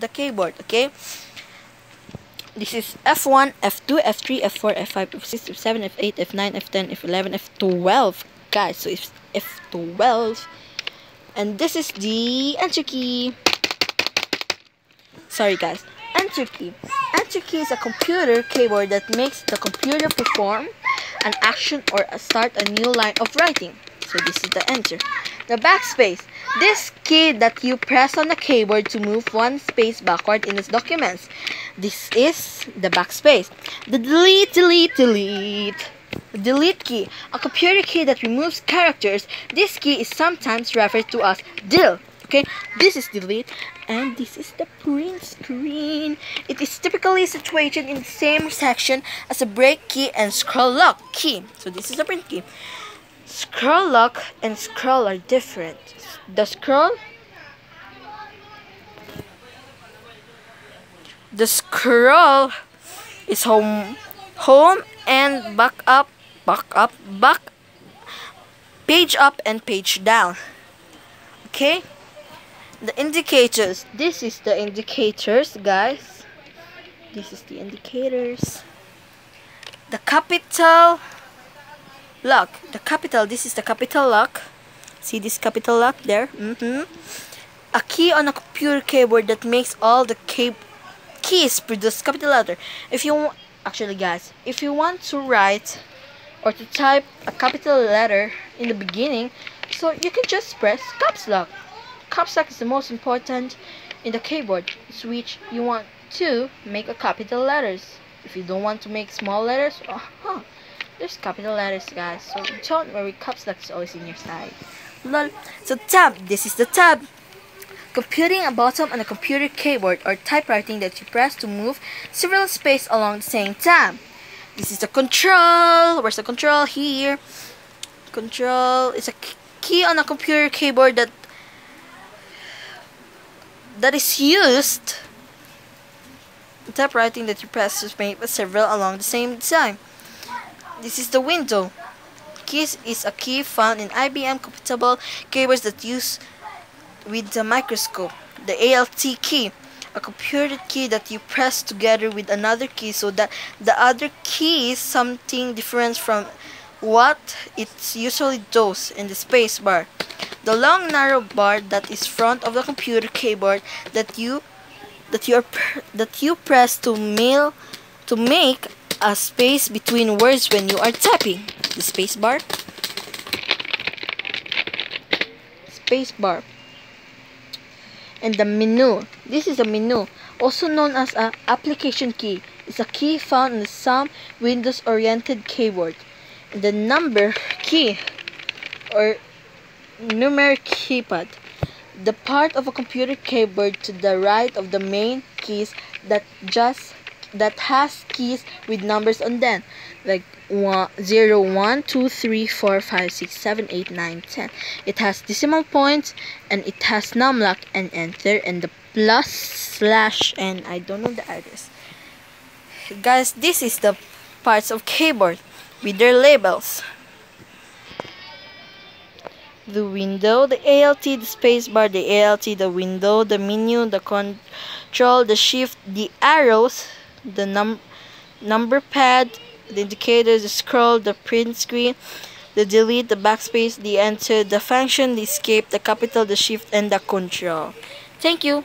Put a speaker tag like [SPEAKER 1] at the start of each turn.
[SPEAKER 1] the keyboard, okay? This is F1, F2, F3, F4, F5, F6, F7, F8, F9, F10, F11, F12. Guys, so it's F12. And this is the enter key. Sorry guys. Enter key. Enter key is a computer keyboard that makes the computer perform an action or start a new line of writing. So this is the enter. The backspace. This key that you press on the keyboard to move one space backward in its documents. This is the backspace. The delete, delete, delete. Delete key, a computer key that removes characters. This key is sometimes referred to as del. Okay, this is delete and this is the print screen. It is typically situated in the same section as the break key and scroll lock key. So this is the print key. Scroll lock and scroll are different. The scroll the scroll is home home and back up back up back page up and page down. Okay? The indicators. This is the indicators guys. This is the indicators. The capital lock the capital this is the capital lock. See this capital lock there? Mm -hmm. a key on a computer keyboard that makes all the key keys produce capital letter. If you want actually guys if you want to write or to type a capital letter in the beginning so you can just press caps lock. Caps lock is the most important in the keyboard switch you want to make a capital letters. If you don't want to make small letters uh -huh, there's capital letters guys so don't worry caps lock is always in your side lol so tab this is the tab Computing a button on a computer keyboard or typewriting that you press to move several spaces along the same time. This is the control. Where's the control? Here. Control is a key on a computer keyboard that that is used typewriting that you press to make several along the same time. This is the window. Keys is a key found in IBM compatible keyboards that use with the microscope, the ALT key, a computer key that you press together with another key so that the other key is something different from what it usually does in the space bar. The long narrow bar that is front of the computer keyboard that you that you that you press to mail to make a space between words when you are typing. The space bar. Space bar and the menu. This is a menu, also known as an application key. It's a key found in some Windows-oriented keyboard. The number key or numeric keypad. The part of a computer keyboard to the right of the main keys that just that has keys with numbers on them. Like 1 0 1 2 3 4 5 6 7 8 9 10 it has decimal points and it has numlock and enter and the plus slash and I don't know the address. Guys this is the parts of keyboard with their labels. The window, the ALT, the spacebar, the ALT, the window, the menu, the control, the shift, the arrows, the num number pad, the indicators, the scroll, the print screen, the delete, the backspace, the enter, the function, the escape, the capital, the shift, and the control. Thank you.